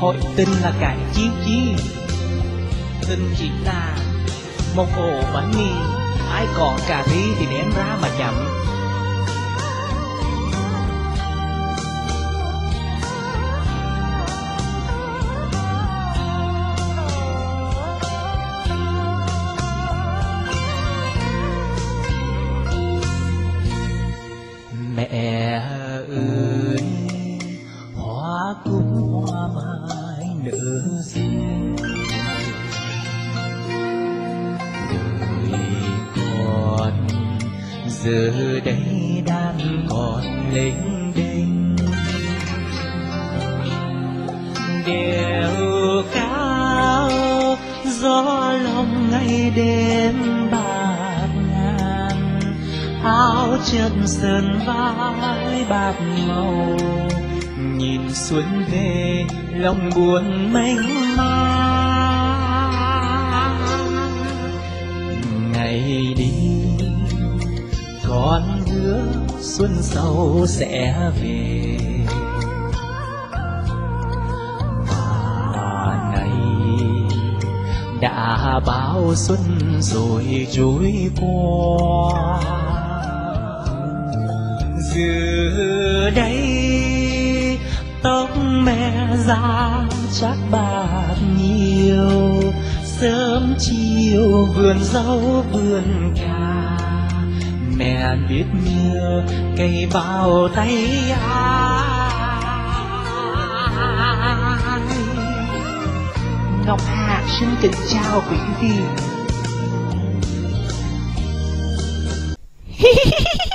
hội tình là cái chi chi. Tình chỉ là một ổ bánh mì. Ai có cà ri thì đem ra mà chậm. Mẹ nữ nở đời con giờ đây đang còn lênh đênh đều cao gió lòng ngày đêm bạc ngàn, áo chân sơn vai bạc màu nhìn xuân về lòng buồn mênh mang. Ngày đi, con hứa xuân sau sẽ về. Và này đã bao xuân rồi trôi qua. tóc mẹ già chắc bạc nhiều. Sớm chiều vườn rau vườn cà. Mẹ biết nhớ cây vào tay ai. Ngọc Hà, xin kính chào quý vị.